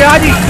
Pegadinha!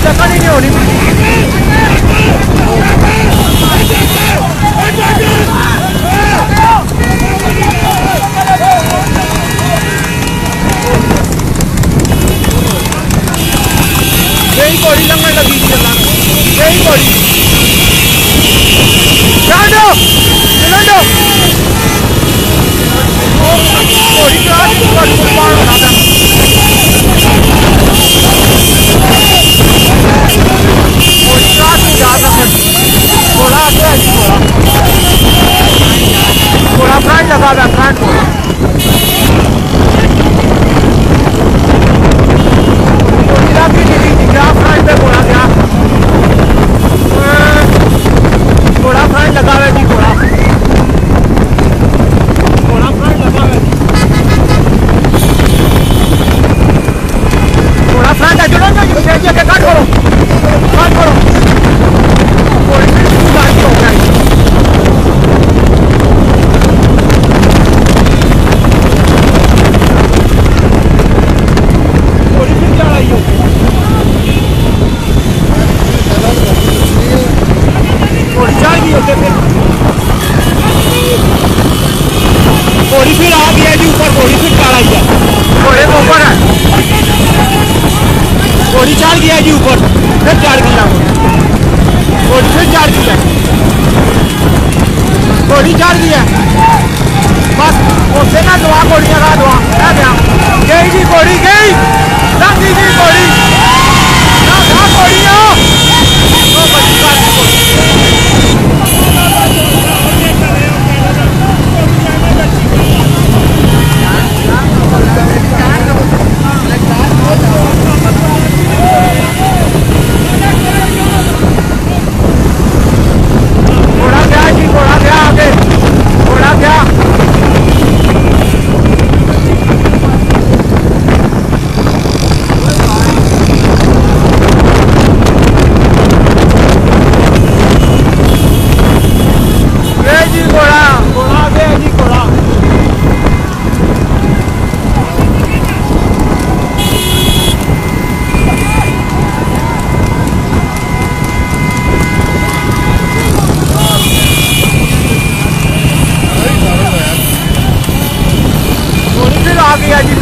घोड़ी दखल ही नहीं होनी यही घोड़ी लंगड़ लगी थी अल्लाह ने यही घोड़ी जान दो चलन दो घोड़ी का ऊपर कुर्बान बना था घोड़ी का तू याद रख घोड़ा आगे है जी घोड़ा घोड़ा फ्रंट लगा हुआ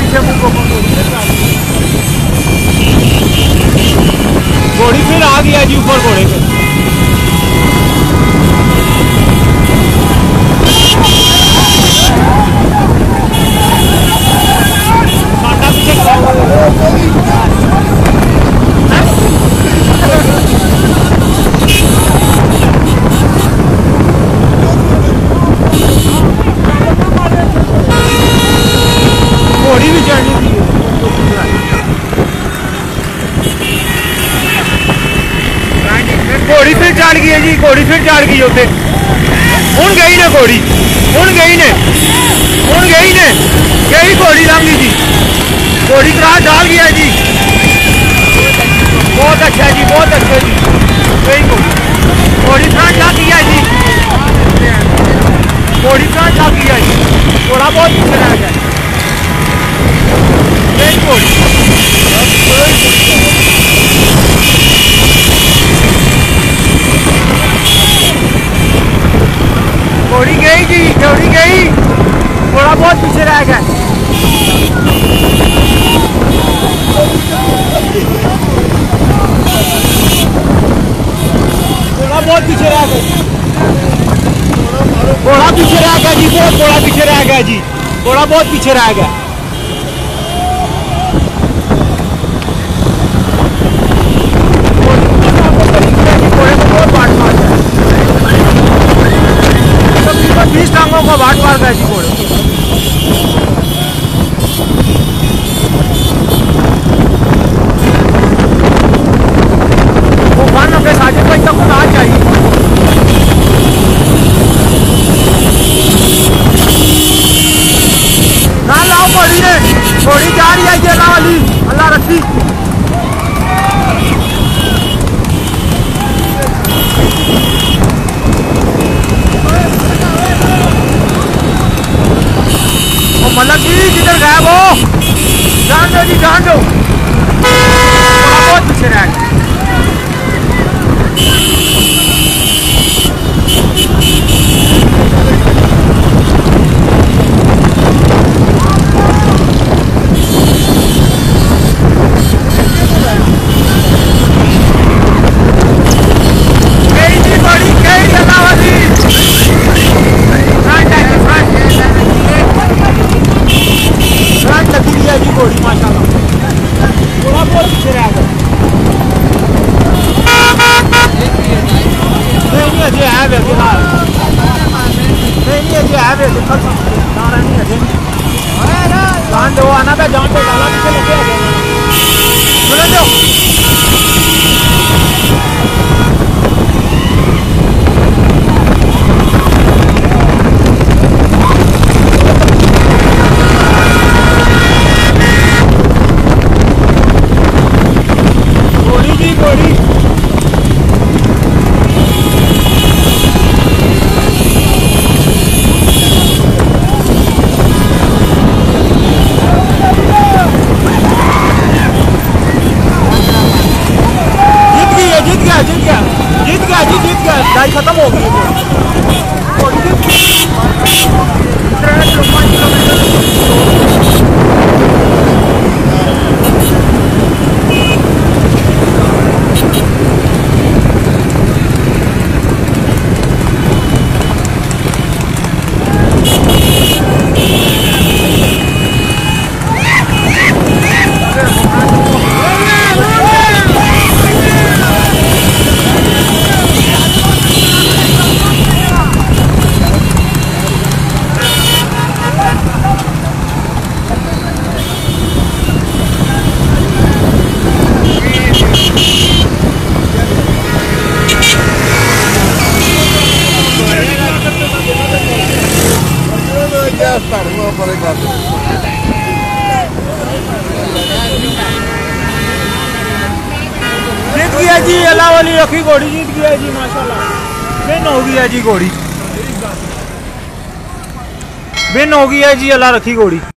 पीछे मुँह को घोड़ी फिर आ गया जी ऊपर घोड़े के साਡਾ पीछे घोड़ी भी चढ़नी थी घोड़ी फिर चढ़ गई है जी घोड़ी फिर चढ़ गई ਉੱਤੇ ਹੁਣ ਗਈ ਨੇ ਘੋੜੀ ਹੁਣ ਗਈ ਨੇ ਹੁਣ ਗਈ ਨੇ ਗਈ घोड़ी लंघ गई जी घोड़ी क्रॉस डाल गया है जी बहुत अच्छा जी बहुत अच्छा जी गई घोड़ी घोड़ी फ्रंट लग गया है जी घोड़ी फ्रंट लग गया घोड़ी गई जी घोड़ी गई। थोड़ा बहुत पीछे रह गया थोड़ा बहुत पीछे रह गए। घोड़ा पीछे रह गया जी, थोड़ा घोड़ा पीछे रह गया जी। थोड़ा बहुत पीछे रह गया टांगों का बाट मार गया जी घोड़े को वो वन अपने साजिद भाई तक ना चाहिए। ना लाओ घोड़ी ने घोड़ी जा रही है ये ना वाली। अल्लाह रखी। जान दो जी जान दो थोड़ा बहुत पीछे रह गया गई जी घोड़ी गई अल्लाह वाली फ्रंट है जी फ्रंट फ्रंट लगी हुई है जी घोड़ी माशाल्लाह थोड़ा बहुत पीछे रह गया नहीं नहीं अजय है वे फ़िलहाल नहीं नहीं अजय है वे कल जाना नहीं अजय दो आना था जान पे डाला पीछे लगे अजय सुन जीत गया जी अला वाली रखी घोड़ी जीत गया जी, माशाल्लाह। बिन हो है जी घोड़ी। बिन हो है जी अला रखी घोड़ी।